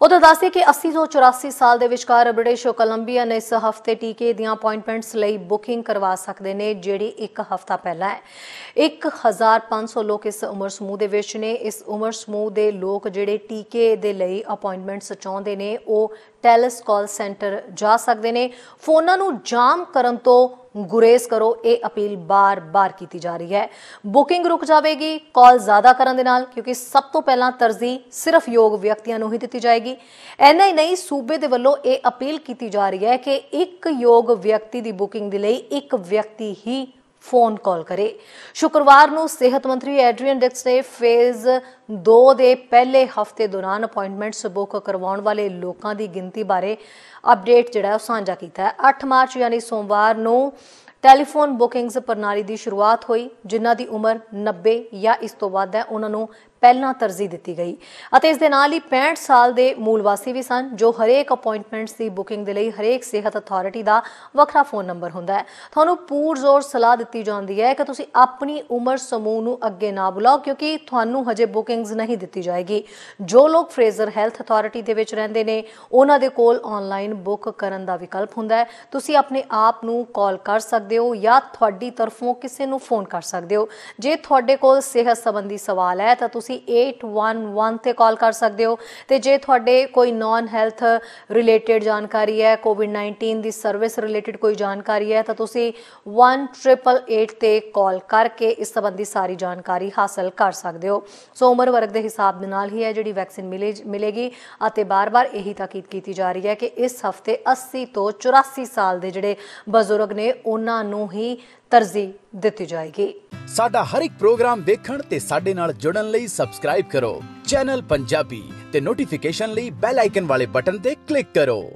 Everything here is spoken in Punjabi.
ਉਦੋਂ ਦੱਸਦੇ ਕਿ 80 ਤੋਂ 84 ਸਾਲ ਦੇ ਵਿਚਕਾਰ ਬ੍ਰਿਟਿਸ਼ ਕੋਲੰਬੀਅਨ ਇਸ ਹਫ਼ਤੇ ਟੀਕੇ ਦੀਆਂ ਅਪਾਇੰਟਮੈਂਟਸ ਲਈ ਬੁਕਿੰਗ ਕਰਵਾ ਸਕਦੇ ਨੇ, ਜਿਹੜੀ ਇੱਕ ਹਫਤਾ ਪਹਿਲਾਂ ਹੈ। 1500 ਲੋਕ ਇਸ ਉਮਰ ਸਮੂਹ ਦੇ ਵਿੱਚ ਨੇ। ਇਸ ਉਮਰ ਸਮੂਹ ਦੇ ਲੋਕ ਜਿਹੜੇ ਟੀਕੇ ਦੇ ਲਈ ਅਪਾਇੰਟਮੈਂਟਸ ਚਾਹੁੰਦੇ ਨੇ, ਉਹ ਟੈਲਸ ਕਾਲ ਸੈਂਟਰ ਜਾ ਸਕਦੇ ਨੇ। ਫੋਨਾਂ ਨੂੰ ਜਾਮ ਕਰਨ ਤੋਂ ਗੁਰੇਜ਼ ਕਰੋ, ਇਹ ਅਪੀਲ ਬਾਰ-ਬਾਰ ਕੀਤੀ ਜਾ ਰਹੀ ਹੈ। ਬੁਕਿੰਗ ਰੁਕ ਜਾਵੇਗੀ ਕਾਲ ਜ਼ਿਆਦਾ ਕਰਨ ਦੇ ਨਾਲ, ਕਿਉਂਕਿ ਸਭ ਤੋਂ ਪਹਿਲਾਂ ਤਰਜੀਹ ਸਿਰਫ ਯੋਗ ਵਿਅਕਤੀਆਂ ਨੂੰ ਹੀ ਦਿੱਤੀ ਜਾਏਗੀ। ਐਨਾ ਹੀ ਨਹੀਂ, ਸੂਬੇ ਦੇ ਵੱਲੋਂ ਇਹ ਅਪੀਲ ਕੀਤੀ ਜਾ ਰਹੀ ਹੈ ਕਿ ਇੱਕ ਯੋਗ ਵਿਅਕਤੀ ਦੀ ਬੁਕਿੰਗ ਦੇ ਲਈ ਇੱਕ ਵਿਅਕਤੀ ਹੀ ਫੋਨ ਕਾਲ ਕਰੇ। ਸ਼ੁੱਕਰਵਾਰ ਨੂੰ ਸਿਹਤ ਮੰਤਰੀ ਐਡਰੀਅਨ ਡਿਕਸ ਨੇ ਫੇਜ਼ 2 ਦੇ ਪਹਿਲੇ ਹਫ਼ਤੇ ਦੌਰਾਨ ਅਪਾਇੰਟਮੈਂਟਸ ਬੁੱਕ ਕਰਵਾਉਣ ਵਾਲੇ ਲੋਕਾਂ ਦੀ ਗਿਣਤੀ ਬਾਰੇ ਅਪਡੇਟ ਜਿਹੜਾ ਉਹ ਸਾਂਝਾ ਕੀਤਾ ਹੈ। 8 ਮਾਰਚ ਯਾਨੀ ਸੋਮਵਾਰ ਨੂੰ ਟੈਲੀਫੋਨ ਬੁਕਿੰਗਸ ਪ੍ਰਣਾਲੀ ਦੀ ਸ਼ੁਰੂਆਤ ਹੋਈ, ਜਿਨ੍ਹਾਂ ਦੀ ਉਮਰ 90 ਜਾਂ ਇਸ ਤੋਂ ਵੱਧ ਹੈ। ਉਹਨਾਂ ਨੂੰ ਪਹਿਲਾਂ ਤਰਜੀਹ ਦਿੱਤੀ ਗਈ ਅਤੇ ਇਸ ਦੇ ਨਾਲ ਹੀ 65 ਸਾਲ ਦੇ ਮੂਲ ਵਾਸੀ ਵੀ ਸਨ, ਜੋ ਹਰੇਕ ਅਪਾਇੰਟਮੈਂਟਸ ਦੀ ਬੁਕਿੰਗ ਦੇ ਲਈ ਹਰੇਕ ਸਿਹਤ ਅਥਾਰਟੀ ਦਾ ਵੱਖਰਾ ਫੋਨ ਨੰਬਰ ਹੁੰਦਾ ਹੈ। ਤੁਹਾਨੂੰ ਪੂਰ ਜ਼ੋਰ ਸਲਾਹ ਦਿੱਤੀ ਜਾਂਦੀ ਹੈ ਕਿ ਤੁਸੀਂ ਆਪਣੀ ਉਮਰ ਸਮੂਹ ਨੂੰ ਅੱਗੇ ਨਾ ਬੁਲਾਓ, ਕਿਉਂਕਿ ਤੁਹਾਨੂੰ ਹਜੇ ਬੁਕਿੰਗਸ ਨਹੀਂ ਦਿੱਤੀ ਜਾਏਗੀ। ਜੋ ਲੋਕ ਫਰੇਜ਼ਰ ਹੈਲਥ ਅਥਾਰਟੀ ਦੇ ਵਿੱਚ ਰਹਿੰਦੇ ਨੇ, ਉਹਨਾਂ ਦੇ ਕੋਲ ਆਨਲਾਈਨ ਬੁੱਕ ਕਰਨ ਦਾ ਵਿਕਲਪ ਹੁੰਦਾ ਹੈ। ਤੁਸੀਂ ਆਪਣੇ ਆਪ ਨੂੰ ਕਾਲ ਕਰ ਸਕਦੇ ਹੋ ਜਾਂ ਤੁਹਾਡੀ ਤਰਫੋਂ ਕਿਸੇ ਨੂੰ ਫੋਨ ਕਰ ਸਕਦੇ ਹੋ। ਜੇ ਤੁਹਾਡੇ ਕੋਲ ਸਿਹਤ ਸੰਬੰਧੀ ਸਵਾਲ ਹੈ ਤਾਂ ਤੁਸੀਂ 811 ਤੇ ਕਾਲ ਕਰ ਸਕਦੇ ਹੋ। ਤੇ ਜੇ ਤੁਹਾਡੇ ਕੋਈ ਨਾਨ ਹੈਲਥ ਰਿਲੇਟਡ ਜਾਣਕਾਰੀ ਹੈ ਕੋਵਿਡ-19 ਦੀ ਸਰਵਿਸ ਰਿਲੇਟਡ ਕੋਈ ਜਾਣਕਾਰੀ ਹੈ, ਤਾਂ ਤੁਸੀਂ 1888 ਤੇ ਕਾਲ ਕਰਕੇ ਇਸ ਸੰਬੰਧੀ ਸਾਰੀ ਜਾਣਕਾਰੀ ਹਾਸਲ ਕਰ ਸਕਦੇ ਹੋ। ਸੋ ਉਮਰ ਵਰਗ ਦੇ ਹਿਸਾਬ ਦੇ ਨਾਲ ਹੀ ਹੈ ਜਿਹੜੀ ਵੈਕਸੀਨ ਮਿਲੇ, ਮਿਲੇਗੀ ਅਤੇ ਬਾਰ-ਬਾਰ ਇਹੀ ਤਾਕੀਦ ਕੀਤੀ ਜਾ ਰਹੀ ਹੈ ਕਿ ਇਸ ਹਫ਼ਤੇ 80 ਤੋਂ 84 ਸਾਲ ਦੇ ਜਿਹੜੇ ਬਜ਼ੁਰਗ ਨੇ, ਉਹਨਾਂ ਨੂੰ ਹੀ ਤਰਜੀਹ ਦਿੱਤੀ ਜਾਏਗੀ। ਸਾਡਾ ਹਰ ਇੱਕ ਪ੍ਰੋਗਰਾਮ ਦੇਖਣ ਤੇ ਸਾਡੇ ਨਾਲ ਜੁੜਨ ਲਈ ਸਬਸਕ੍ਰਾਈਬ ਕਰੋ। ਚੈਨਲ ਪੰਜਾਬੀ ਤੇ ਨੋਟੀਫਿਕੇਸ਼ਨ ਲਈ ਬੈਲ ਆਈਕਨ ਵਾਲੇ ਬਟਨ ਤੇ ਕਲਿੱਕ ਕਰੋ।